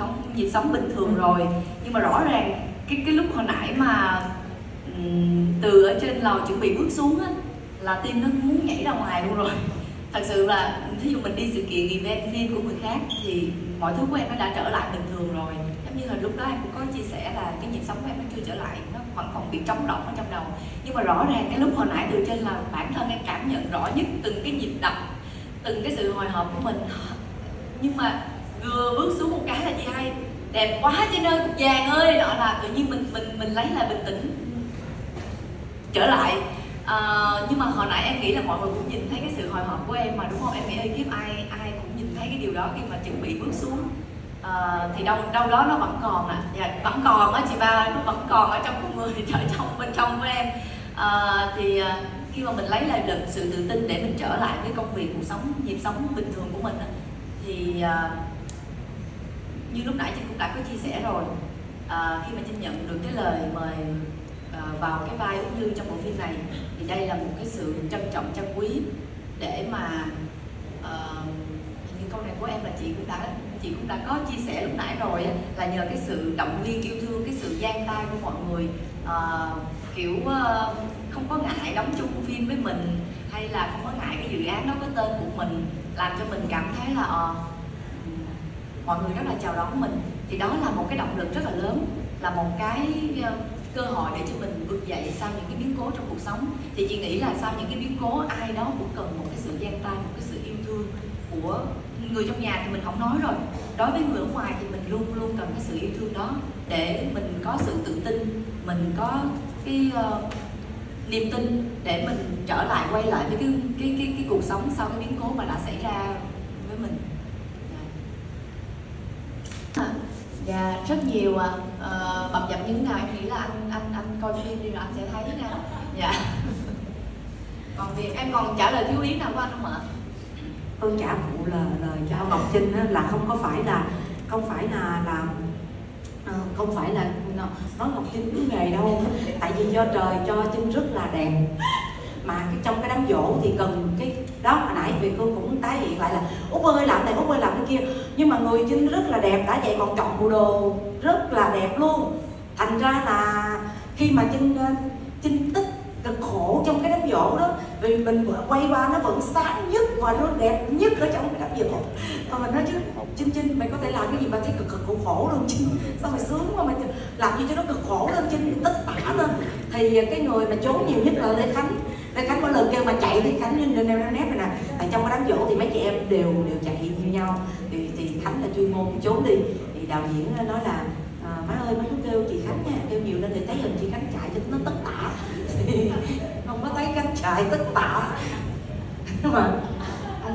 sống, nhịp sống bình thường rồi. Nhưng mà rõ ràng, cái cái lúc hồi nãy mà từ ở trên lầu chuẩn bị bước xuống á, là tim nó muốn nhảy ra ngoài luôn rồi. Thật sự là, thí dụ mình đi sự kiện event riêng của người khác thì mọi thứ của em nó đã trở lại bình thường rồi. Giống như là lúc đó em cũng có chia sẻ là cái nhịp sống của em nó chưa trở lại, nó vẫn còn bị trống rỗng ở trong đầu. Nhưng mà rõ ràng cái lúc hồi nãy từ trên là bản thân em cảm nhận rõ nhất từng cái nhịp đập, từng cái sự hồi hộp của mình. Nhưng mà vừa bước xuống một cái là chị hay đẹp quá trên nên vàng ơi. Đó là tự nhiên mình mình mình lấy lại bình tĩnh. Trở lại. À, nhưng mà hồi nãy em nghĩ là mọi người cũng nhìn thấy cái sự hồi hộp của em mà đúng không? Em nghĩ ekip ai ai cũng nhìn thấy cái điều đó khi mà chuẩn bị bước xuống. À, thì đâu đâu đó nó vẫn còn à dạ, vẫn còn á chị ba nó vẫn còn ở trong con người ở trong bên trong của em. À, thì khi mà mình lấy lại được sự tự tin để mình trở lại với công việc cuộc sống nhịp sống bình thường của mình á, thì à, như lúc nãy chị cũng đã có chia sẻ rồi. À, khi mà chị nhận được cái lời mời à, vào cái vai Úc Như trong bộ phim này thì đây là một cái sự trân trọng trân quý để mà uh, như câu này của em là chị cũng đã chị cũng đã có chia sẻ lúc nãy rồi là nhờ cái sự động viên yêu thương cái sự gian tay của mọi người à, kiểu uh, không có ngại đóng chung phim với mình hay là không có ngại cái dự án đó có tên của mình làm cho mình cảm thấy là uh, mọi người rất là chào đón mình. Thì đó là một cái động lực rất là lớn là một cái ờ, cơ hội để cho mình vượt dậy sau những cái biến cố trong cuộc sống. Thì chị nghĩ là sau những cái biến cố ai đó cũng cần một cái sự gian tay một cái sự yêu thương của người trong nhà thì mình không nói rồi. Đối với người ở ngoài thì mình luôn luôn cần cái sự yêu thương đó để mình có sự tự tin mình có cái uh, niềm tin để mình trở lại quay lại với cái cái cái, cái cuộc sống sau cái biến cố mà đã xảy ra với mình à, dạ rất nhiều à, uh, bập dập như thế nào em nghĩ là anh anh anh coi phim đi rồi anh sẽ thấy nha dạ. Còn việc em còn trả lời thiếu ý nào của anh không ạ? Tôi trả phụ là lời cho ngọc trinh á, là không có phải là không phải là làm ờ, không phải là nó- nói ngọc trinh cứ nghề đâu. Tại vì do trời cho trinh rất là đẹp. Mà cái trong cái đám dỗ thì cần cái đó, hồi nãy Việt Hương cũng tái hiện lại là, Út ơi, làm này, Út ơi, làm cái kia. Nhưng mà người Trinh rất là đẹp, đã vậy còn chọn bộ đồ rất là đẹp luôn. Thành ra là khi mà Trinh Trinh ờ, tức cực khổ trong cái đám dỗ đó, vì mình vừa quay qua nó vẫn sáng nhất và nó đẹp nhất ở trong cái đám dỗ mà mình nói chứ, chinh chinh, mày có thể làm cái gì mà thấy cực cực khổ khổ luôn, chinh. Sao mày sướng quá mày làm gì cho nó cực khổ lên chinh tất tả lên thì cái người mà trốn nhiều nhất là Lê Khánh cái Khánh mỗi lần kêu mà chạy thì Khánh lên neo neo nép này nè. Tại trong cái đám dỗ thì mấy chị em đều đều chạy như nhau. Thì, thì Khánh là chuyên môn trốn đi. Thì đạo diễn nói là à, má ơi má cứ kêu chị Khánh nha kêu nhiều lên thì thấy hình chị Khánh chạy cho nó tất tả. Thì không có thấy Khánh chạy tất tả. Mà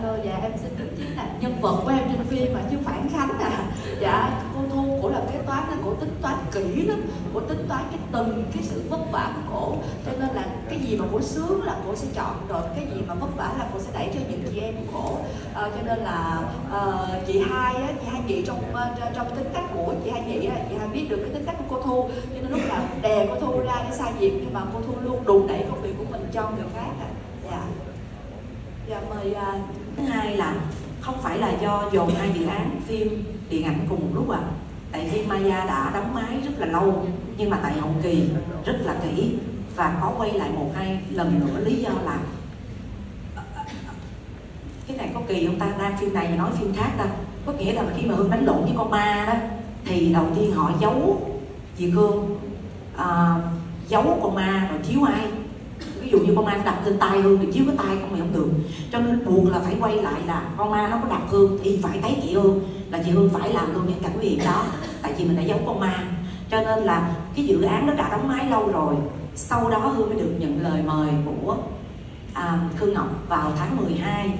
thơ dạ em xin được chính là nhân vật của em trên phim mà chứ phản khánh à. Dạ cô thu cổ là kế toán nên cổ tính toán kỹ lắm cổ tính toán cái từng cái sự vất vả của cổ cho nên là cái gì mà cổ sướng là cổ sẽ chọn rồi cái gì mà vất vả là cổ sẽ đẩy cho những chị em của cổ à, ờ, cho nên là ờ, chị hai á chị hai chị trong ờ, trong tính cách của chị hai chị á chị hai biết được cái tính cách của cô thu. Cho nên lúc nào đè cô thu ra để sai việc nhưng mà cô thu luôn đùn đẩy công việc của mình cho người khác à. Dạ. Dạ mời uh, thứ hai là không phải là do dồn hai dự án phim điện ảnh cùng một lúc à tại phim Maya đã đóng máy rất là lâu nhưng mà tại hậu kỳ rất là kỹ và có quay lại một hai lần nữa lý do là ờ, ờ, ờ, cái này có kỳ không ta? Đang phim này mà nói phim khác ta. Có nghĩa là khi mà hương đánh lộn với con ma đó thì đầu tiên họ giấu chị cương à, giấu con ma rồi chiếu ai? Dụ như con ma đặt trên tay hương thì chiếu cái tay con mày không được. Cho nên buộc là phải quay lại là con ma nó có đặt hương thì phải thấy chị hương là chị hương phải làm luôn những cảnh việc đó tại vì mình đã giấu con ma cho nên là cái dự án nó đã đóng máy lâu rồi sau đó hương mới được nhận lời mời của à, khương ngọc vào tháng 12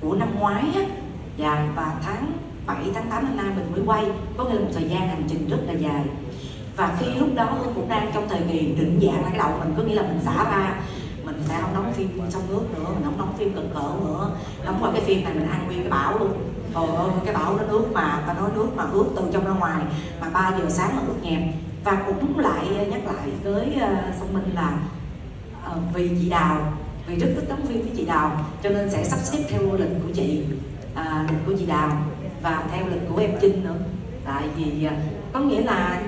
của năm ngoái á. Dạ, và tháng 7 tháng 8 năm nay mình mới quay. Có nghĩa là một thời gian hành trình rất là dài và khi lúc đó Hương cũng đang trong thời kỳ định dạng lại cái đầu mình có nghĩa là mình xả ra mình sẽ không đóng phim trong nước nữa mình không đóng phim cực cỡ nữa. Đóng qua cái phim này mình ăn nguyên cái bão luôn. Trời ơi cái bão nó nước mà ta nói nước mà ướt từ trong ra ngoài mà 3 giờ sáng là ướt nhẹp. Và cũng lại nhắc lại với uh, ờ, song minh là uh, vì chị đào vì rất thích đóng phim với chị đào cho nên sẽ sắp xếp theo lịch của chị à, lịch của chị đào và theo lịch của em trinh nữa. Tại vì có nghĩa là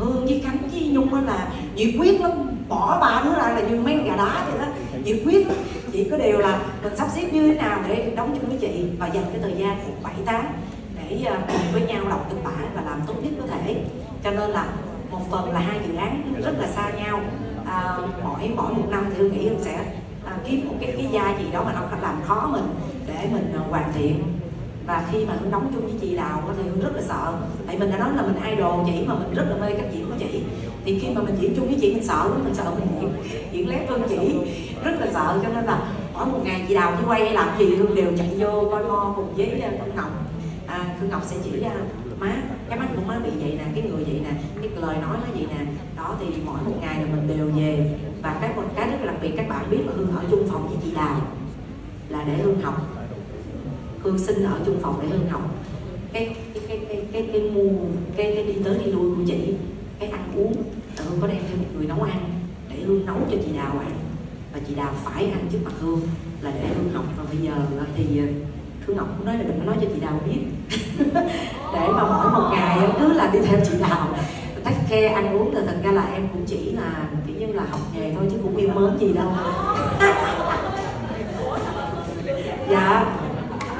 hương với khánh với nhung đó là nhiệt quyết lắm bỏ ba đứa ra là như mấy gà đá vậy đó. Nhiệt quyết lắm. Chỉ có điều là mình sắp xếp như thế nào để đóng chung với chị và dành cái thời gian khoảng bảy tháng để à, cùng với nhau đọc kịch bản và làm tốt nhất có thể. Cho nên là một phần là hai dự án rất là xa nhau. À, mỗi mỗi một năm thì hương nghĩ hương sẽ à, kiếm một cái cái gia gì đó mà nó làm khó mình để mình à, hoàn thiện và khi mà hương đóng chung với chị đào thì hương rất là sợ. Tại mình đã nói là mình idol chị mà mình rất là mê cách diễn của chị. Thì khi mà mình diễn chung với chị mình sợ lắm mình sợ mình diễn diễn lép hơn chị. Rất là sợ cho nên là mỗi một ngày chị đào đi quay hay làm gì hương đều chạy vô coi mo cùng với ờ, à, con ngọc. À, Phương Ngọc sẽ chỉ ra má cái mắt của má bị vậy nè cái người vậy nè cái lời nói nó vậy nè. Đó thì mỗi một ngày là mình đều về. Và cái một cái rất là đặc biệt các bạn biết là Hương ở chung phòng với chị Đào là để Hương học. Hương xin ở chung phòng để Hương học. Cái cái cái cái cái cái mua cái cái đi tới đi lui của chị, cái ăn uống là Hương có đem theo một người nấu ăn để Hương nấu cho chị Đào ăn. Và chị Đào phải ăn trước mặt Hương là để Hương học. Và bây giờ thì ờ, Hương Ngọc cũng nói là đừng có nói cho chị Đào biết. Để mà mỗi một ngày cứ là đi theo chị Đào tách khe ăn uống. Thì thật ra là em cũng chỉ là kiểu như là học nghề thôi chứ cũng yêu mến gì đâu dạ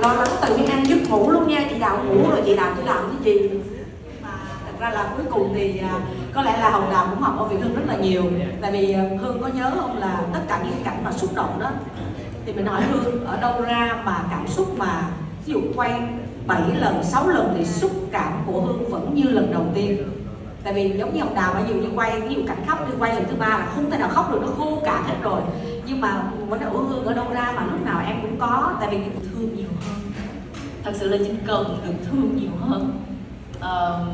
lo lắng từ miếng ăn giấc ngủ luôn nha. Chị đào ngủ rồi, chị đào chị làm cái gì? Mà thật ra là cuối cùng thì à, có lẽ là hồng đào cũng học ở việt hương rất là nhiều. Tại vì à, hương có nhớ không là tất cả những cảnh mà xúc động đó, thì mình hỏi hương ở đâu ra mà cảm xúc mà, ví dụ quay 7 lần 6 lần thì xúc cảm của hương vẫn như lần đầu tiên. Tại vì giống như hồng đào, ví dụ như quay, ví dụ cảnh khóc đi quay lần thứ ba là không thể nào khóc được, nó khô cả hết rồi. Nhưng mà vấn đề của hương ở đâu ra mà lúc nào em cũng có, tại vì thương nhiều hơn thật sự là chính cần được thương nhiều hơn. Ờ,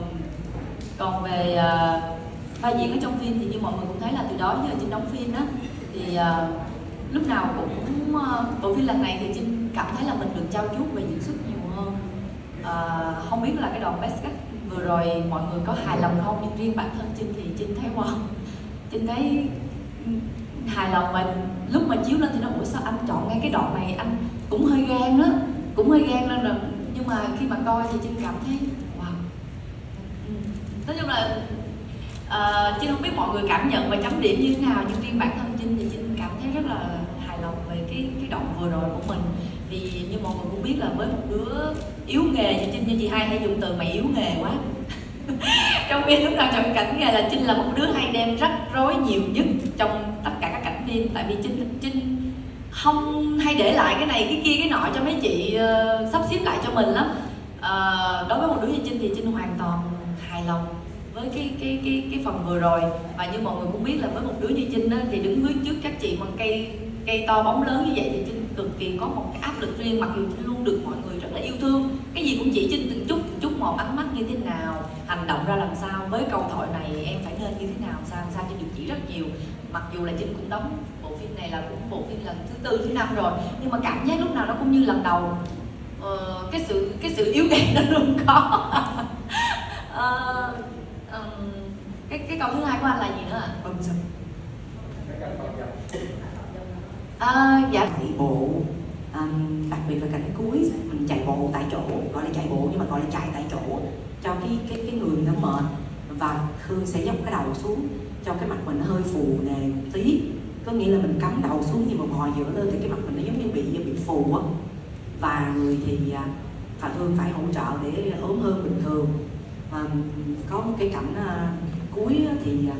còn về uh, vai diễn ở trong phim thì như mọi người cũng thấy là từ đó giờ trên đóng phim đó thì ờ, lúc nào cũng uh, bộ phim lần này thì trinh cảm thấy là mình được trao chuốt về diễn xuất nhiều hơn. Ờ, không biết là cái đoạn best cut vừa rồi mọi người có hài lòng không? Nhưng riêng bản thân trinh thì trinh thấy wow trinh thấy hài lòng mà lúc mà chiếu lên thì nó ủa sao anh chọn ngay cái đoạn này? Anh cũng hơi gan đó cũng hơi gan lên rồi. Nhưng mà khi mà coi thì trinh cảm thấy wow. Nói chung là uh, trinh không biết mọi người cảm nhận và chấm điểm như thế nào nhưng riêng bản thân trinh thì trinh cảm thấy rất là hài lòng về cái cái đoạn vừa rồi của mình. Vì như mọi người cũng biết là với một đứa yếu nghề như trinh như chị hai hay dùng từ mày yếu nghề quá. Trong khi lúc nào trong cảnh nghề là trinh là một đứa hay đem rắc rối nhiều nhất trong tất cả các cảnh phim. Tại vì trinh trinh không hay để lại cái này cái kia cái nọ cho mấy chị ờ, sắp xếp lại cho mình lắm. Ờ, đối với một đứa như trinh thì trinh hoàn toàn hài lòng với cái cái cái cái phần vừa rồi. Và như mọi người cũng biết là với một đứa như trinh á, thì đứng phía trước các chị bằng cây cây to bóng lớn như vậy thì trinh cực kỳ có một cái áp lực riêng. Mặc dù trinh luôn được mọi người rất là yêu thương. Cái gì cũng chỉ trinh từng chút từng chút một ánh mắt như thế nào hành động ra làm sao với câu thoại này em phải nên như thế nào sao làm sao trinh được chỉ rất nhiều. Mặc dù là trinh cũng đóng bộ phim này là cũng bộ phim lần thứ tư thứ năm rồi nhưng mà cảm giác lúc nào nó cũng như lần đầu ờ, cái sự cái sự yếu kém nó luôn có. Ờ, ừm, cái cái câu thứ hai của anh là gì nữa ạ? Bầm dập à, dạ. Chạy bộ à, đặc biệt là cảnh cuối mình chạy bộ tại chỗ gọi là chạy bộ nhưng mà gọi là chạy tại chỗ cho cái cái cái người nó mệt và Hương sẽ dốc cái đầu xuống cho cái mặt mình nó hơi phù nề một tí. Có nghĩa là mình cắm đầu xuống nhưng mà bò giữa lên thì cái mặt mình nó giống như bị bị phù á và người thì à, phải thương Hương phải hỗ trợ để ốm hơn bình thường. Và có một cái cảnh à, cuối thì à,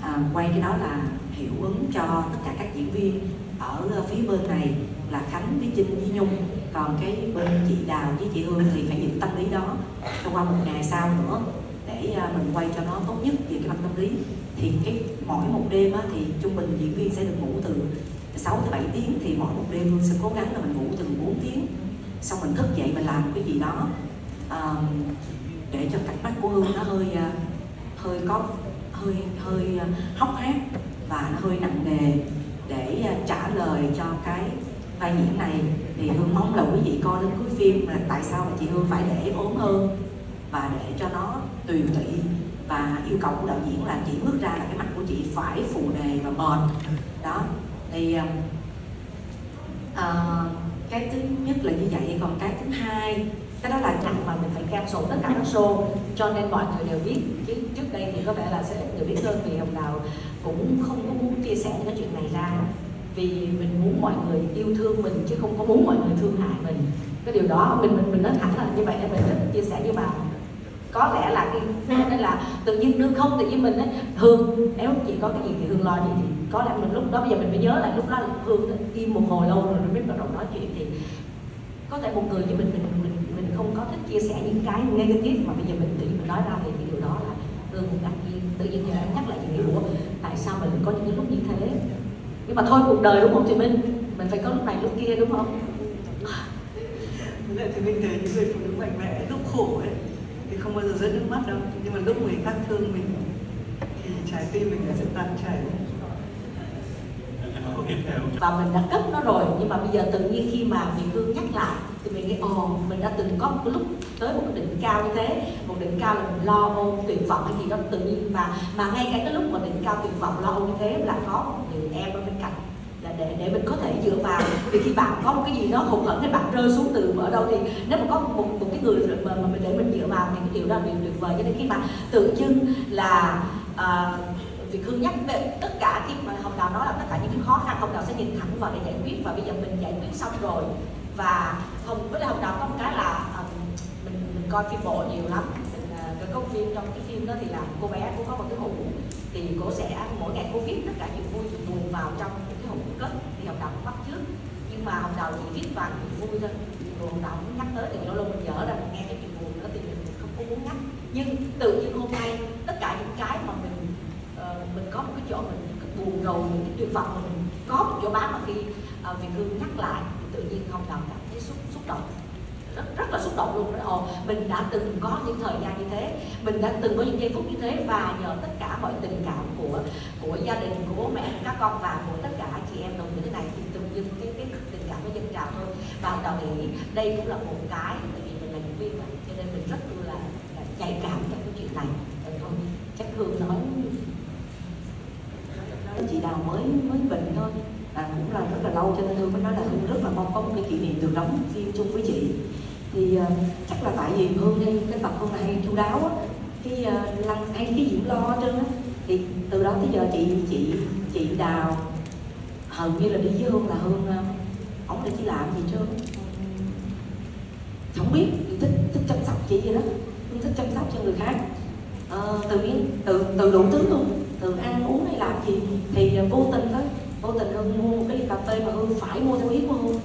à, quay cái đó là hiệu ứng cho tất cả các diễn viên ở phía bên này là Khánh với Trinh với Nhung. Còn cái bên chị Đào với chị Hương thì phải giữ tâm lý đó cho qua một ngày sau nữa để mình quay cho nó tốt nhất về cái mặt tâm lý. Thì cái mỗi một đêm á, thì trung bình diễn viên sẽ được ngủ từ 6 tới 7 tiếng thì mỗi một đêm Hương sẽ cố gắng là mình ngủ từng 4 tiếng. Xong mình thức dậy mình làm cái gì đó um, để cho cặp mắt của Hương nó hơi ờ, hơi có hơi hơi ờ, hốc hác và nó hơi nặng nề để ờ, trả lời cho cái vai diễn này. Thì hương mong là quý vị coi đến cuối phim là tại sao mà chị hương phải để ốm hơn và để cho nó tùy tụy và yêu cầu của đạo diễn là chị bước ra là cái mặt của chị phải phù nề và mệt đó thì uh, cái thứ nhất là như vậy còn cái thứ hai cái đó là nặng mà mình phải cancel tất cả các show cho nên mọi người đều biết chứ trước đây thì có vẻ là sẽ người biết hơn vì hồng đào cũng không có muốn chia sẻ những cái chuyện này ra. Vì mình muốn mọi người yêu thương mình chứ không có muốn mọi người thương hại mình. Cái điều đó mình mình mình nói thẳng là như vậy nên mình rất chia sẻ với bà. Có lẽ là cái nên là tự nhiên nương không tự nhiên mình ấy hương nếu chị có cái gì thì hương lo gì thì có lẽ mình lúc đó, bây giờ mình phải nhớ lại, lúc đó hương im một hồi lâu rồi mới bắt đầu nói chuyện. Thì có thể một người như mình mình mình mình không có thích chia sẻ những cái negative mà bây giờ mình tự nhiên mình nói ra thì cái điều đó là hương ngạc nhiên tự nhiên thì em nhắc lại chuyện của tại sao mình có những cái lúc như thế? Nhưng mà thôi, cuộc đời đúng không chị Minh? Mình phải có lúc này lúc kia đúng không? Thế thì mình thấy những người phụ nữ mạnh mẽ, lúc khổ ấy, thì không bao giờ rớt nước mắt đâu. Nhưng mà lúc người khác thương mình, thì trái tim mình sẽ tan chảy và mình đã cất nó rồi nhưng mà bây giờ tự nhiên khi mà Việt Hương nhắc lại thì mình nghĩ ồ mình đã từng có một cái lúc tới một cái đỉnh cao như thế. Một đỉnh cao là mình lo âu tuyệt vọng hay gì đó tự nhiên mà mà ngay cả cái lúc mà đỉnh cao tuyệt vọng lo âu như thế là có một người em ở bên cạnh là để để mình có thể dựa vào. Vì khi bạn có một cái gì đó hụt hẫng hay bạn rơi xuống từ ở đâu thì nếu mà có một một cái người mà, mà mình để mình dựa vào thì cái điều đó là điều tuyệt vời. Cho nên khi mà tự dưng là uh, Việt Hương nhắc về tất cả khi mà Hồng Đào nói là tất cả những cái khó khăn Hồng Đào sẽ nhìn thẳng vào để giải quyết. Và bây giờ mình giải quyết xong rồi. Và Hồng với lại Hồng Đào có một cái là um, mình mình coi phim bộ nhiều lắm. Mình ờ, uh, có phim trong cái phim đó thì là cô bé cũng có một cái hũ. Thì cô sẽ mỗi ngày cô viết tất cả những vui buồn vào trong cái hũ cất. Thì Hồng Đào cũng bắt trước nhưng mà Hồng Đào chỉ viết vào những vui thôi. Rồi Hồng Đào cũng nhắc tới thì lâu lâu mình dở ra mình nghe cái chuyện buồn đó thì mình không có muốn nhắc. Nhưng tự nhiên hôm nay tất cả những cái mà mình mình có một cái chỗ mình buồn rầu những cái tuyệt vọng mình có một chỗ bán mà khi uh, Việt Hương nhắc lại thì tự nhiên không đồng cảm thấy xúc xúc động. Rất rất là xúc động luôn đó. Ồ mình đã từng có những thời gian như thế mình đã từng có những giây phút như thế và nhờ tất cả mọi tình cảm của của gia đình của bố mẹ các con và của tất cả chị em đồng như thế này thì tự nhiên cái cái tình cảm nó dâng trào thôi và đạo nghĩ đây cũng là một cái tại vì mình là diễn viên mà cho nên mình rất là, là nhạy cảm trong cái chuyện này. Rồi thôi chắc hương nói chị đào mới mới bệnh thôi. À, cũng là rất là lâu cho nên hương mới nói là hương rất là mong có một cái kỷ niệm được đóng phim chung với chị. Thì uh, chắc là tại vì hương hay cái tập hương là hay chu đáo á cái uh, lăng hay cái diễn lo hết trơn á. Thì từ đó tới giờ chị chị chị đào hầu như là đi với hương là hương uh, ổng là chị làm gì trơn. Không biết thích thích chăm sóc chị vậy đó. Hương thích chăm sóc cho người khác. Uh, từ từ từ đủ thứ luôn từ ăn uống hay làm gì thì vô tình thôi. Vô tình hương mua một cái ly cà phê mà hương phải mua theo ý của hương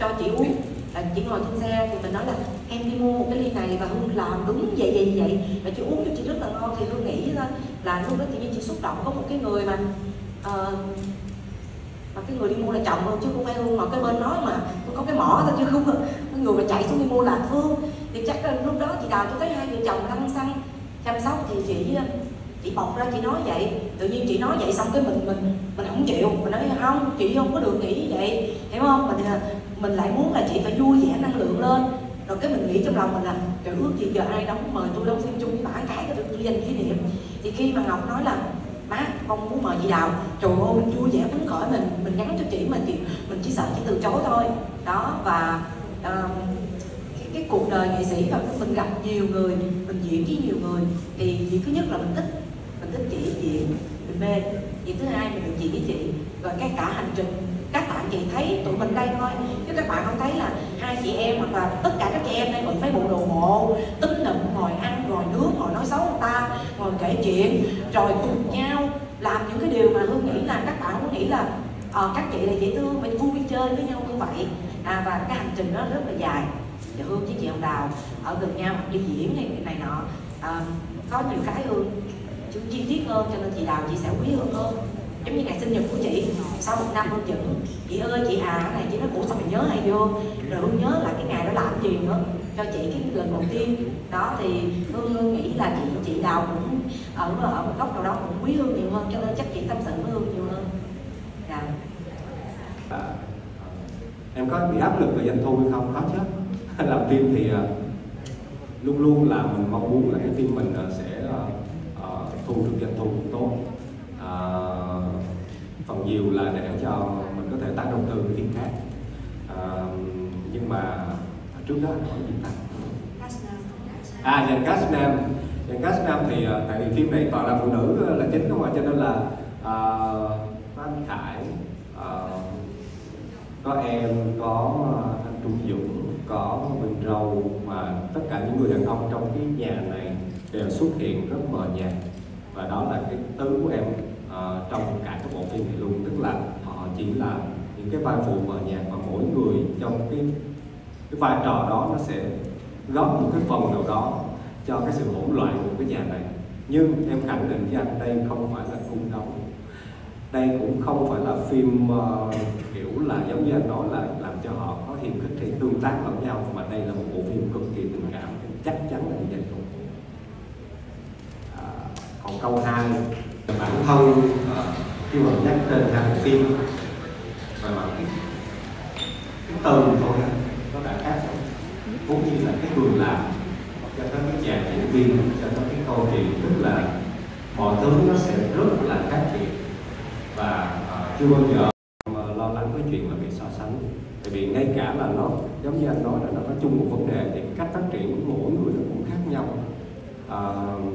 cho chị uống. Là chị ngồi trên xe thì mình nói là em đi mua một cái ly này và hương làm đúng vậy vậy vậy và chị uống cho chị rất là ngon thì hương nghĩ thôi. Là lúc đó tự nhiên chị xúc động có một cái người mà uh, mà cái người đi mua là chồng hơn chứ không phải hương mà cái bên nói mà có cái mỏ thôi chứ không cái người mà chạy xuống đi mua là phương thì chắc là lúc đó chị đào tôi thấy hai vợ chồng lăn xăng chăm sóc thì chị chị bọc ra chị nói vậy tự nhiên chị nói vậy xong cái mình mình mình không chịu. Mình nói không chị không có được nghĩ vậy. Hiểu không? Mình à, mình lại muốn là chị phải vui vẻ năng lượng lên. Rồi cái mình nghĩ trong lòng mình là trời ước gì giờ ai đóng mời tôi đóng phim chung với bà cái cái được tôi dành kỷ niệm. Thì khi mà ngọc nói là má con muốn mời chị đào. Trời ơi mình vui vẻ phấn khởi mình mình nhắn cho chị mà chị mình chỉ sợ chỉ từ chối thôi. Đó và um, cái, cái cuộc đời nghệ sĩ và mình gặp nhiều người mình diễn với nhiều người thì việc thứ nhất là mình thích mình thích chị chị mình mê. Chị thứ hai mình được chị với chị và cái cả hành trình các bạn chị thấy tụi mình đây thôi. Chứ các bạn không thấy là hai chị em hoặc là tất cả các chị em đây mình mấy bộ đồ mộ tính nụm ngồi ăn ngồi nướng ngồi nói xấu người ta ngồi kể chuyện rồi cùng nhau làm những cái điều mà hương nghĩ là các bạn cũng nghĩ là à, các chị là dễ thương mình vui chơi với nhau như vậy. À, và cái hành trình nó rất là dài. Và hương với chị ông đào ở gần nhau hoặc đi diễn này này nọ. À, có nhiều cái hương chú chi tiết hơn cho nên chị đào chị sẽ quý hơn hơn. Giống như ngày sinh nhật của chị sau một năm hương chừng chị ơi chị à cái này chị nói ủa sao mình nhớ hay vô. Rồi hương nhớ là cái ngày đó làm gì nữa. Cho chị cái lần đầu tiên. Đó thì hương, nghĩ là chị chị đào cũng ở ở một góc nào đó cũng quý hương nhiều hơn cho nên chắc chị tâm sự với hương nhiều hơn. Dạ à, em có bị áp lực về doanh thu hay không? Có chứ. Làm phim thì à, luôn luôn là mình mong muốn là cái phim mình à, sẽ à, thu được doanh thu cũng tốt. À, phần nhiều là để cho mình có thể tái đầu tư cái phim khác. À, nhưng mà trước đó hỏi gì ta? À dàn cast nam. Dàn cast nam thì à, tại vì phim này toàn là phụ nữ à, là chính không ạ cho nên là uh, có anh Khải uh, có em có anh Trung Dũng có Minh Râu mà tất cả những người đàn ông trong cái nhà này đều xuất hiện rất mờ nhạt và đó là cái tứ của em uh, trong cả cái bộ phim này luôn. Tức là họ chỉ là những cái vai phụ mờ nhạc mà mỗi người trong cái cái vai trò đó nó sẽ góp một cái phần nào đó cho cái sự hỗn loạn của cái nhà này. Nhưng em khẳng định với anh đây không phải là cung đấu. Đây cũng không phải là phim uh, kiểu là giống như anh nói là làm cho họ có hiềm khích thể tương tác lẫn nhau mà đây là một bộ phim cực kỳ tình cảm. Chắc chắn là như vậy còn câu hai. Bản thân khi mà ờ, nhắc đến hàng phim. Và mà cái cái từ thôi nó đã khác rồi. Cũng như là cái người làm cho tới cái chàng diễn viên cho tới cái câu chuyện tức là mọi thứ nó sẽ rất là khác biệt. Và uh, chưa bao giờ mà lo lắng cái chuyện là bị so sánh. Tại vì ngay cả là nó giống như anh nói là nó có chung một vấn đề thì cách phát triển của mỗi người nó cũng khác nhau. Uh,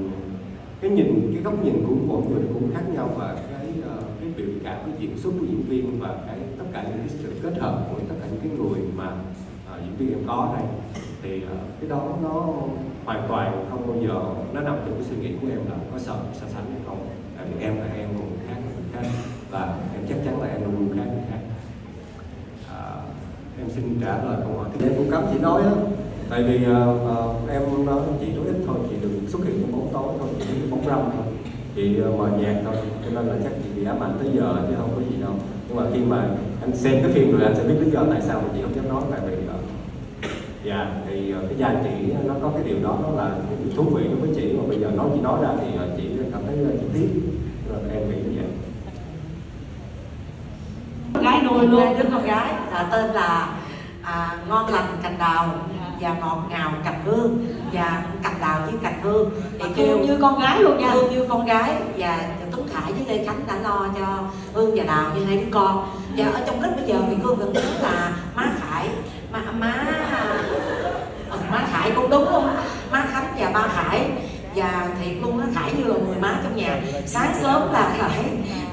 cái nhìn cái góc nhìn của mỗi người cũng khác nhau và cái uh, cái biểu cảm cái diễn xuất của diễn viên và cái tất cả những cái sự kết hợp của tất cả những cái người mà uh, diễn viên em có đây. Thì uh, cái đó nó hoàn toàn không bao giờ nó nằm trong cái suy nghĩ của em là có sợ so sánh hay không. Tại vì em là em một khác người khác và em chắc chắn là em luôn luôn khác người khác. À, em xin trả lời câu hỏi em cũng cấm chỉ nói á tại vì uh, uh, em nói chị rất ít đừng xuất hiện trong bóng tối thôi chị cái bóng râm thôi. Chị uh, ờ, mờ nhạt thôi cho nên là chắc chị bị ám ảnh tới giờ chứ không có gì đâu. Nhưng mà khi mà anh xem cái phim rồi anh sẽ biết lý do tại sao mà chị không dám nói tại vì uh, dạ thì uh, cái gia chị nó có cái điều đó nó là cái điều thú vị đối với chị. Mà bây giờ nói chị nói ra thì uh, chị cảm thấy uh, chị tiếc rồi em bị như vậy. Gái nuôi luôn đứa con gái. Là tên là à, ngon lành cành đào và ngọt ngào cành hương và cành đào với cành hương. Thì kêu như con gái luôn nha. Hương như con gái và tuấn khải với lê khánh đã lo cho hương và đào như hai đứa con. Và ở trong clip bây giờ thì hương vẫn nhớ là má khải má má ừ, má khải cũng đúng không má khánh và ba khải. Và thiệt luôn á khải như là người nhà. Sáng sớm là khải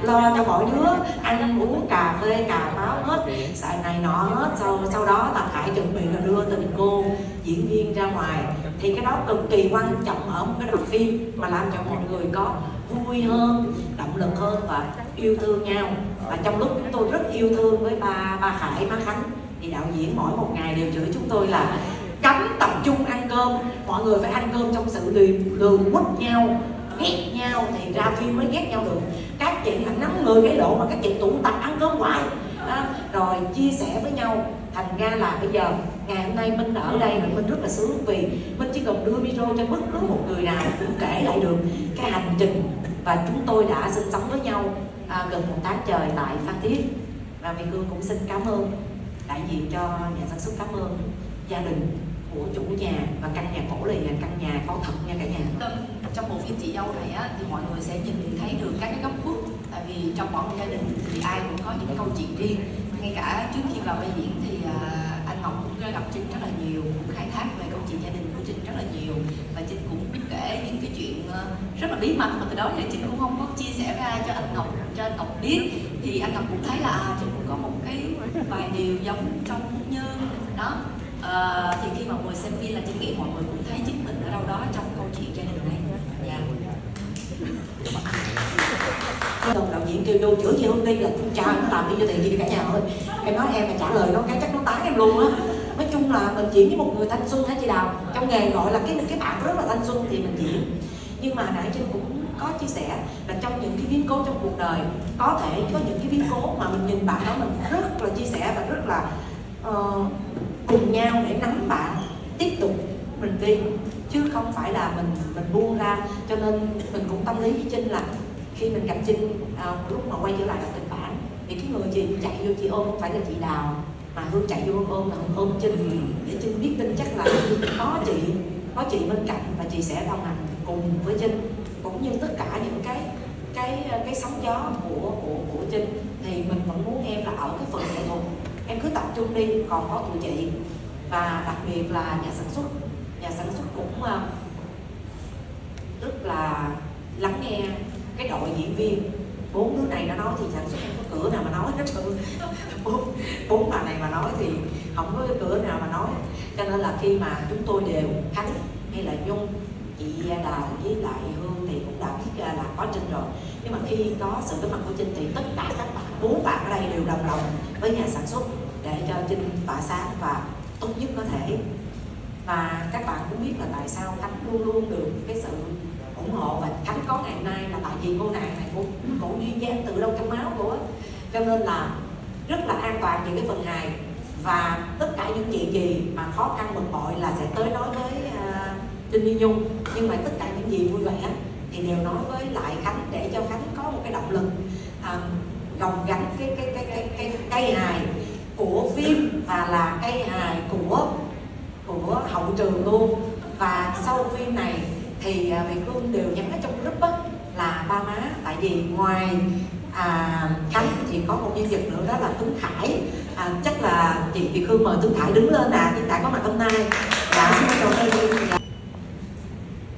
lo cho mọi đứa, ăn uống cà phê, cà pháo hết. Xài này nọ hết, sau sau đó là khải chuẩn bị là đưa tình cô diễn viên ra ngoài. Thì cái đó cực kỳ quan trọng ở một cái đoạn phim mà làm cho mọi người có vui hơn, động lực hơn và yêu thương nhau. Và trong lúc chúng tôi rất yêu thương với ba ba khải má khánh, thì đạo diễn mỗi một ngày đều chửi chúng tôi là cấm tập trung ăn cơm. Mọi người phải ăn cơm trong sự lường lường quýt nhau ghét nhau thì ra phim mới ghét nhau được. Các chị thành nắm người cái độ mà các chị tụ tập ăn cơm hoài. À, rồi chia sẻ với nhau. Thành ra là bây giờ ngày hôm nay minh ở đây là minh rất là sướng vì minh chỉ cần đưa micro cho bất cứ một người nào cũng kể lại được cái hành trình và chúng tôi đã sinh sống với nhau à, gần một tháng trời tại phan thiết. Và Việt Hương cũng xin cảm ơn đại diện cho nhà sản xuất cảm ơn gia đình của chủ nhà và căn nhà cổ này là căn nhà có thật nha cả nhà trong bộ phim chị dâu này á, thì mọi người sẽ nhìn thấy được các cái góc khuất. Tại vì trong mỗi một gia đình thì ai cũng có những cái câu chuyện riêng. Ngay cả trước khi vào vai diễn thì à, anh Ngọc cũng gặp Trinh rất là nhiều cũng khai thác về câu chuyện gia đình của Trinh rất là nhiều. Và Trinh cũng kể những cái chuyện ờ, rất là bí mật mà từ đó giờ Trinh cũng không có chia sẻ ra cho anh Ngọc cho anh Ngọc biết. Thì anh Ngọc cũng thấy là à, Trinh cũng có một cái vài điều giống trong như đó. Ờ, thì khi mà mọi người xem phim là Trinh nghĩ mọi người cũng thấy chính mình ở đâu đó trong câu chuyện gia đình này dạ đồng đạo diễn kêu vô chữa gì hôm đi là con cha nó làm đi cho tiền gì cả nhà ơi em nói em mà trả lời nó cái chắc nó tán em luôn á. Nói chung là mình diễn với một người thanh xuân hả chị đào? Trong nghề gọi là cái cái bạn rất là thanh xuân thì mình diễn. Nhưng mà nãy trên cũng có chia sẻ là trong những cái biến cố trong cuộc đời có thể có những cái biến cố mà mình nhìn bạn đó mình rất là chia sẻ và rất là uh, cùng nhau để nắm bạn tiếp tục mình đi chứ không phải là mình mình buông ra. Cho nên mình cũng tâm lý với trinh là khi mình gặp trinh à, lúc mà quay trở lại gặp kịch bản thì cái người chị chạy vô chị ôm không phải là chị đào mà hương chạy vô ôm là hương ôm trinh. Để trinh biết tin chắc là có chị có chị bên cạnh và chị sẽ đồng hành cùng với trinh cũng như tất cả những cái cái cái sóng gió của của của trinh. Thì mình vẫn muốn em là ở cái phần nghệ thuật. Em cứ tập trung đi còn có tụi chị. Và đặc biệt là nhà sản xuất nhà sản xuất cũng ờ, rất là lắng nghe cái đội diễn viên. Bốn đứa này nó nói thì sản xuất không có cửa nào mà nói hết trơn. Bốn bốn bà này mà nói thì không có cửa nào mà nói cho nên là khi mà chúng tôi đều khánh hay là nhung, chị đào với lại hương thì cũng đã biết ờ, là có trinh rồi. Nhưng mà khi có sự có mặt của trinh thì tất cả các bạn, bốn bạn ở đây đều đồng lòng với nhà sản xuất để cho trinh tỏa sáng và tốt nhất có thể và các bạn cũng biết là tại sao khánh luôn luôn được cái sự ủng hộ và khánh có ngày nay là tại vì cô nàng này cũng cổ duyên dáng từ đâu trong máu của cho nên là rất là an toàn những cái phần hài. Và tất cả những chuyện gì mà khó khăn bực bội là sẽ tới nói với à, uh, Đinh Như Nhung. Nhưng mà tất cả những gì vui vẻ thì đều nói với lại Khánh để cho Khánh có một cái động lực uh, gồng gánh cái cái cái cái cái cây hài của phim và là cây hài của của hậu trường luôn. Và sau phim này thì à, Việt Hương đều nhắn ở trong group á, là ba má. Tại vì ngoài à, Khánh thì có một nhân vật nữa đó là Tuấn Khải. À, chắc là chị Việt Hương mời Tuấn Khải đứng lên à hiện tại có mặt hôm nay. Dạ xin chào ơn dạ.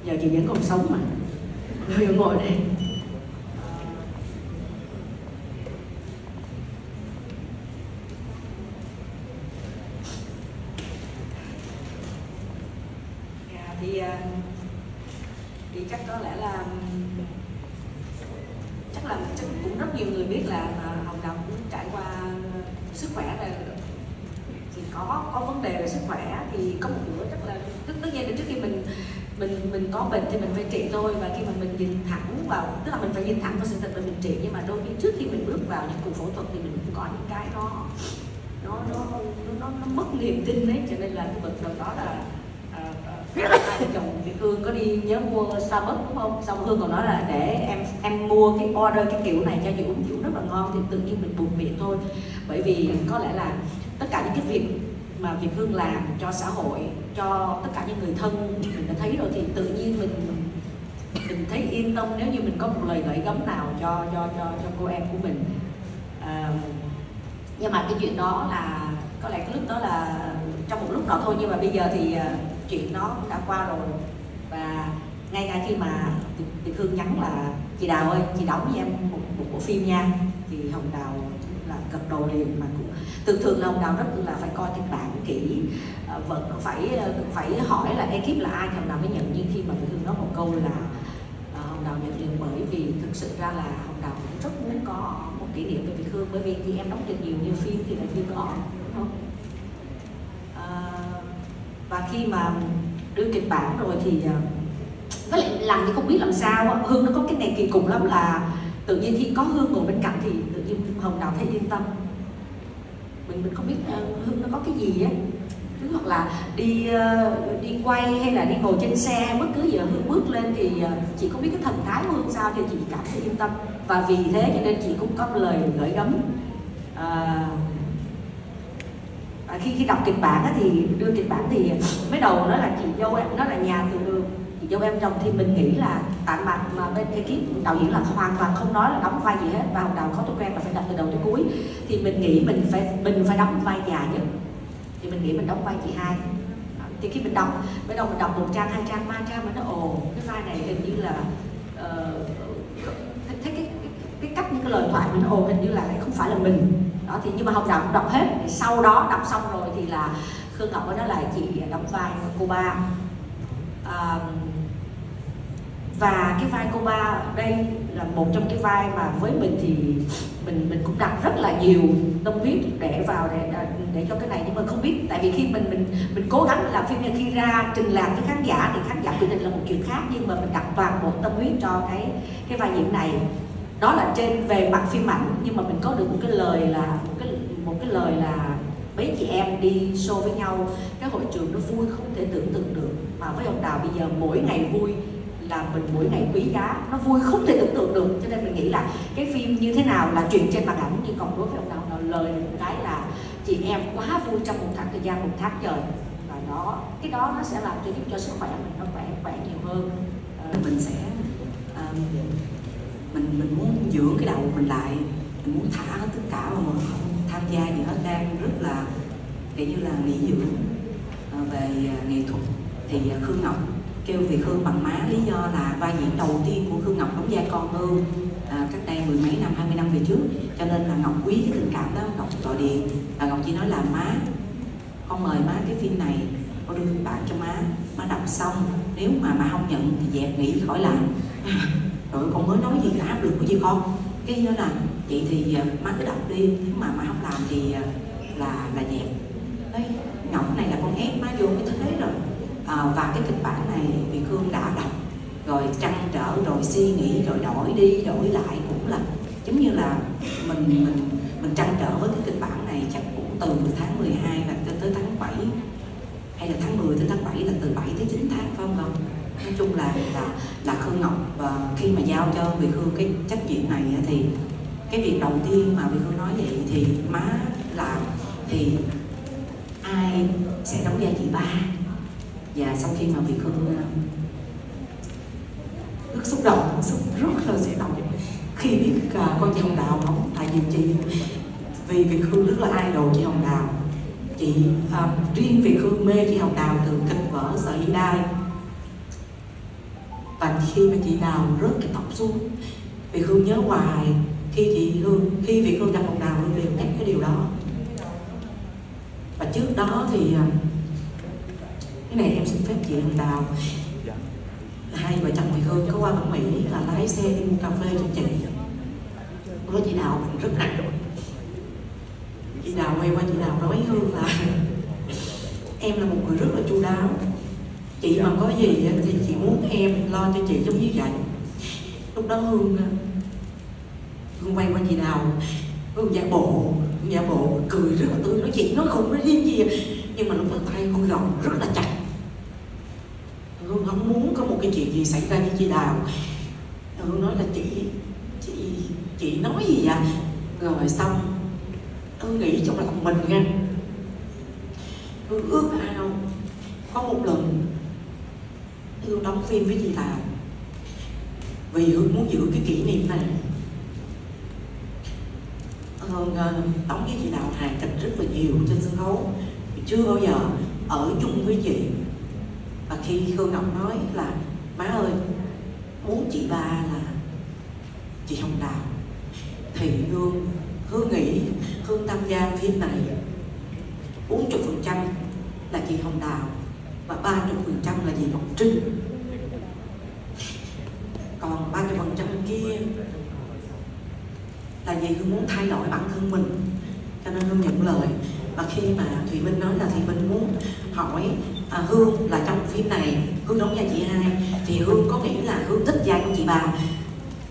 giờ chị vẫn còn sống mà. Ngồi đây Dạ, thì à, thì chắc có lẽ là chắc là chắc cũng rất nhiều người biết là à, hồng đào cũng trải qua sức khỏe rồi thì có có vấn đề về sức khỏe thì có một bữa chắc là tất tất nhiên là trước khi mình mình thì mình phải trị thôi và khi mà mình nhìn thẳng vào tức là mình phải nhìn thẳng vào sự thật và mình trị. Nhưng mà đôi khi trước khi mình bước vào những cuộc phẫu thuật thì mình cũng có những cái nó nó nó nó, nó, nó mất niềm tin đấy. Cho nên là cái vật đầu đó là à, à, hai vợ chồng Việt Hương có đi nhớ mua Starbucks đúng không? Xong Hương còn nói là để em em mua cái order cái kiểu này cho chị uống chị uống rất là ngon thì tự nhiên mình buồn miệng thôi. Bởi vì có lẽ là tất cả những cái việc mà Việt Hương làm cho xã hội cho tất cả những người thân mình đã thấy rồi thì tự nhiên mình mình thấy yên tâm nếu như mình có một lời gửi gắm nào cho cho cho cho cô em của mình. À, nhưng mà cái chuyện đó là có lẽ cái lúc đó là trong một lúc đó thôi nhưng mà bây giờ thì à, chuyện nó cũng đã qua rồi. Và ngay cả khi mà Việt Hương nhắn là chị Đào ơi chị đóng với em một, một bộ phim nha. Thì Hồng Đào là cật đầu liền mà cũng thường thường là ông Đào rất là phải coi kịch bản kỹ. Ờ, vẫn phải ờ, phải hỏi là ekip là ai thì nào mới nhận. Nhưng khi mà Việt Hương nói một câu là ờ, Hồng Đào nhận liền bởi vì thực sự ra là Hồng Đào cũng rất muốn có một kỷ niệm về Việt Hương. Bởi vì khi em đóng được nhiều như phim thì lại chưa có đúng không? À, và khi mà đưa kịch bản rồi thì với lại làm thì không biết làm sao hương nó có cái này kỳ cục lắm là tự nhiên khi có hương ngồi bên cạnh thì tự nhiên hồng đào thấy yên tâm mình mình không biết ờ, uh, hương nó có cái gì á. Hoặc là đi uh, đi quay hay là đi ngồi trên xe bất cứ giờ hương bước lên thì uh, chị không biết cái thần thái của hương sao thì chị cảm thấy yên tâm. Và vì thế cho nên chị cũng có lời gửi gắm uh, à, khi khi đọc kịch bản á, thì đưa kịch bản thì mới đầu nó là chị dâu em nó là nhà từ đường dâu em chồng thì mình nghĩ là tạm mặt mà bên ekip đạo diễn là hoàn toàn không nói là đóng vai gì hết và hồng đào có thói quen là phải đọc từ đầu tới cuối. Thì mình nghĩ mình phải mình phải đóng vai già nhất. Thì mình nghĩ mình đóng vai chị hai. Thì khi mình đọc bắt đầu mình đọc một trang hai trang ba trang mình nó ồ cái vai này hình như là ờ, uh, thấy cái, cái, cái cách những cái lời thoại mình ồ hình như là không phải là mình. Đó thì nhưng mà hồng đào cũng đọc hết. Thì sau đó đọc xong rồi thì là khương ngọc mới nói là chị đóng vai cô ba. À, và cái vai cô ba đây là một trong cái vai mà với mình thì mình mình cũng đặt rất là nhiều tâm huyết để vào để để cho cái này. Nhưng mà không biết, tại vì khi mình mình mình cố gắng làm phim khi ra, trình làng với khán giả thì khán giả quyết định là một chuyện khác. Nhưng mà mình đặt toàn bộ tâm huyết cho cái cái vai diễn này. Đó là trên, về mặt phim ảnh. Nhưng mà mình có được một cái lời là, một cái một cái lời là mấy chị em đi show với nhau, cái hội trường nó vui, không thể tưởng tượng được. Mà với ông đào bây giờ mỗi ngày vui là mình mỗi ngày quý giá nó vui không thể tưởng tượng được. Cho nên mình nghĩ là cái phim như thế nào là chuyện trên màn ảnh nhưng còn đối với ông nào là lời một cái là chị em quá vui trong một tháng thời gian một tháng trời. Và đó cái đó nó sẽ làm cho giúp cho sức khỏe mình nó khỏe khỏe nhiều hơn. Ờ, mình sẽ um, mình mình muốn dưỡng cái đầu mình lại mình muốn thả hết tất cả mà mình không tham gia gì hết. Đang rất là kiểu như là nghỉ dưỡng ờ, về nghệ thuật. Thì Khương Ngọc kêu Việt Hương bằng má. Lý do là vai diễn đầu tiên của Khương Ngọc đóng vai con Hương à, cách đây mười mấy năm, hai mươi năm về trước. Cho nên là Ngọc quý cái tình cảm đó Ngọc gọi điện. Và Ngọc chỉ nói là má con mời má cái phim này con đưa bản cho má. Má đọc xong nếu mà má không nhận thì dẹp nghỉ khỏi làm. Rồi con mới nói gì là áp lực của chị con? Cái đó là chị thì à, má cứ đọc đi. Nếu mà má không làm thì à, là là dẹp. Đấy ngọc này là con ép má vô cái thế rồi à, và cái kịch bản này Việt Hương đã đọc. Rồi trăn trở rồi suy nghĩ rồi đổi đi đổi lại cũng là giống như là mình mình mình trăn trở với cái kịch bản này chắc cũng từ tháng 12 và tới, tới tháng 7 hay là tháng 10 tới tháng 7 là từ 7 tới 9 tháng phải không? Không nói chung là là là Khương Ngọc và khi mà giao cho Việt Hương cái trách nhiệm này thì cái việc đầu tiên mà Việt Hương nói vậy thì má làm thì ai sẽ đóng vai chị ba? Và sau khi mà Việt Hương rất xúc động xúc rất là xúc động khi biết uh, con chị Hồng Đào không tại vì chị vì Việt Hương rất là idol chị Hồng Đào. Chị uh, riêng Việt Hương mê chị Hồng Đào từ kịch vở sợi y đai và khi mà chị Đào rớt cái tóc xuống Việt Hương nhớ hoài khi chị Hương khi Việt Hương gặp Hồng Đào Hương đều nhắc cái điều đó. Và trước đó thì uh, cái này em xin phép chị Hồng Đào. Hai vợ chồng Việt Hương có qua bên Mỹ là lái xe đi mua cà phê cho chị. Với chị Đào mình rất nặng. Chị Đào quay qua chị Đào nói Hương là em là một người rất là chu đáo. Chị mà có gì thì chị muốn em lo cho chị giống như vậy. Lúc đó Hương Hương quay qua chị Đào. Hương giả bộ giả bộ cười rất là tươi. Nói chị nói không nói riêng gì. À. nhưng mà lúc đó tay Hương gồng rất là chặt Hương không muốn có một cái chuyện gì xảy ra với chị Đào. Hương nói là chị chị chị nói gì vậy? Rồi xong, Hương nghĩ trong lòng mình nha. Hương ước ao có một lần Hương đóng phim với chị Đào. Vì Hương muốn giữ cái kỷ niệm này. Hương ờ, đóng với chị Đào hài kịch rất là nhiều trên sân khấu. Chưa bao giờ ở chung với chị và khi Hương Ngọc nói là, má ơi, muốn chị ba là chị Hồng Đào. Thì Hương Hương nghĩ Hương tham gia phim này 40% là chị Hồng Đào và 30% là chị Ngọc Trinh. Còn 30% kia là vì Hương muốn thay đổi bản thân mình. Cho nên Hương nhận lời. Và khi mà Thùy Minh nói là Thùy Minh muốn hỏi à, Hương là trong phim này Hương đóng vai chị hai. Thì Hương có nghĩ là Hương thích vai của chị bà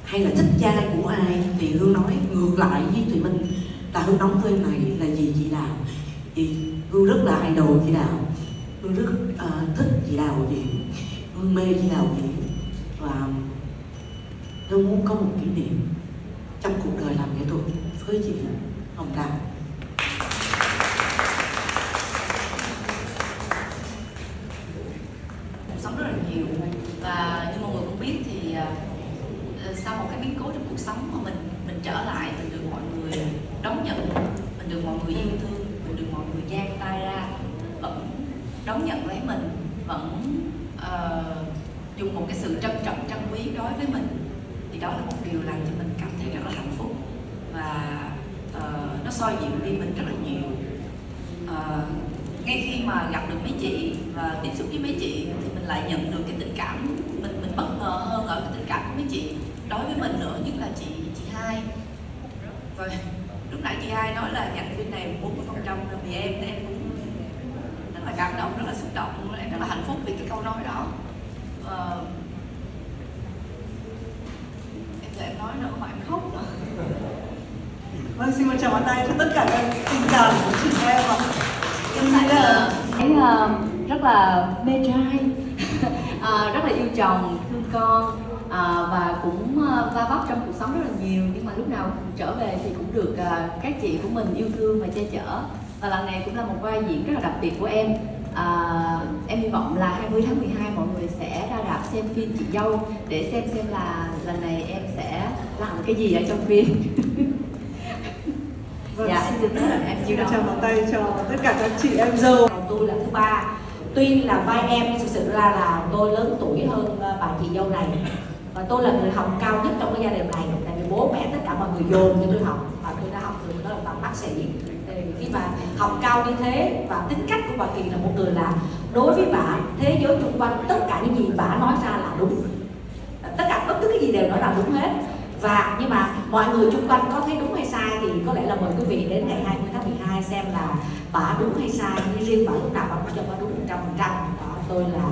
hay là thích vai của ai? Thì Hương nói ngược lại với Thùy Minh là Hương đóng phim này là vì chị Đào. Thì Hương rất là idol chị Đào. Hương rất uh, thích chị Đào diễn Hương mê chị Đào diễn và Hương muốn có một kỷ niệm trong cuộc đời làm nghệ thuật với chị Hồng Đào cuộc sống rất là nhiều và như mọi người cũng biết thì uh, sau một cái biến cố trong cuộc sống mà mình mình trở lại mình được mọi người đón nhận mình được mọi người yêu thương mình được mọi người giang tay ra vẫn đón nhận lấy mình vẫn uh, dùng một cái sự trân trọng trân quý đối với mình thì đó là một điều làm cho mình cảm thấy rất là hạnh phúc và uh, nó soi dịu đi mình rất là nhiều. Uh, ngay khi mà gặp được mấy chị và tiếp xúc với mấy chị thì mình lại nhận được cái tình cảm mình mình bất ngờ hơn ở cái tình cảm của mấy chị. Đối với mình nữa nhất là chị chị hai. Rồi lúc nãy chị hai nói là nhận phim này 40 phần trăm vì em thì em cũng rất là cảm động rất là xúc động em rất là hạnh phúc vì cái câu nói đó uh, em em nói nữa mà em khóc nữa. Vâng, xin tràng pháo tay cho tất cả các tình cảm của chị em ạ. Em thấy là thấy uh, rất là mê trai à, rất là yêu chồng thương con à, và cũng uh, va vấp trong cuộc sống rất là nhiều. Nhưng mà lúc nào trở về thì cũng được uh, các chị của mình yêu thương và che chở. Và lần này cũng là một vai diễn rất là đặc biệt của em. À, em hy vọng là 20 tháng 12 mọi người sẽ xem phim chị dâu để xem xem là lần này em sẽ làm cái gì ở trong phim. Vâng, dạ xin em chịu chào pháo tay cho tất cả các chị em dâu. Tôi là thứ ba. Tuy là vai em thực sự ra là tôi lớn tuổi hơn ờ, bà chị dâu này. Và tôi là người học cao nhất trong cái gia đình này. Tại vì bố mẹ tất cả mọi người dồn cho tôi học. Và tôi đã học được đó là bằng bác sĩ. Khi mà học cao như thế và tính cách của bà Kỳ là một người là đối với bà, thế giới xung quanh, tất cả những gì bà nói ra là đúng. Tất cả bất cứ cái gì đều nói là đúng hết. Và, nhưng mà mọi người xung quanh có thấy đúng hay sai thì có lẽ là mời quý vị đến ngày 20 tháng 12 xem là bà đúng hay sai. Nhưng riêng bà lúc nào bà cũng cho bà đúng 100 phần trăm. Tôi là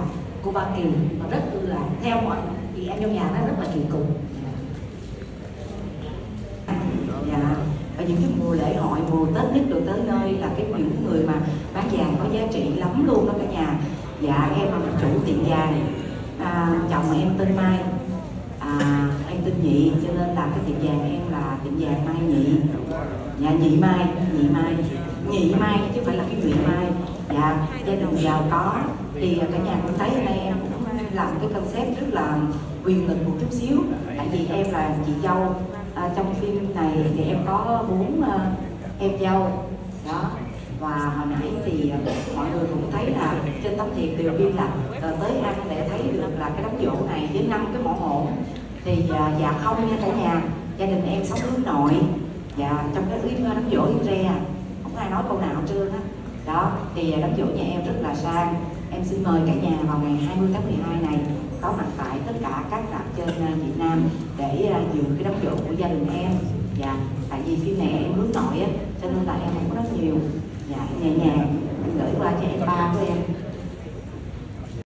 cô Ba Kỳ và rất là theo mọi chị em trong nhà nó rất là kỳ cục. Dạ và những cái mùa lễ hội mùa tết nhất được tới nơi là cái những người mà bán vàng có giá trị lắm luôn đó cả nhà. Dạ em là chủ tiệm vàng. À, chồng em tên mai. À, em tên nhị cho nên là cái tiệm vàng em là tiệm vàng mai nhị. Dạ nhị mai nhị mai. Nhị mai chứ không phải là cái nhị mai. Dạ gia đình giàu có. Thì cả nhà cũng thấy hôm nay em cũng làm cái concept rất là quyền lực một chút xíu. Tại vì em là chị dâu à, trong phim này thì em có bốn à, em dâu. Đó. Và hồi nãy thì à, mọi người cũng thấy là trên tấm thiệp đều ghi là à, tới ăn để thấy được là cái đám dỗ này với năm cái mỏ hổn thì à, dạ không nha cả nhà. Gia đình em sống hướng nội. Dạ trong cái clip đám dỗ im re. Không ai nói câu nào hết trơn á. Đó thì à, đám dỗ nhà em rất là sang. Em xin mời cả nhà vào ngày 20 tháng 12 này có mặt tại tất cả các rạp trên à, Việt Nam để ờ, dự cái đám dỗ của gia đình em. Dạ tại vì phim này em hướng nội á, cho nên là em cũng có nhiều. Dạ nhẹ nhàng em gửi qua cho em ba của em.